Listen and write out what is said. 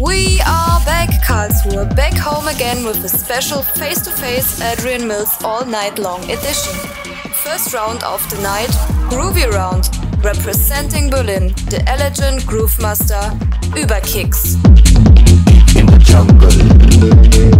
We are back, Karlsruhe, back home again with a special face-to-face Adrian Mills all night long edition. First round of the night, Groovy Round, representing Berlin, the elegant Groovemaster, Überkikz. In the jungle.